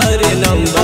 Lambda.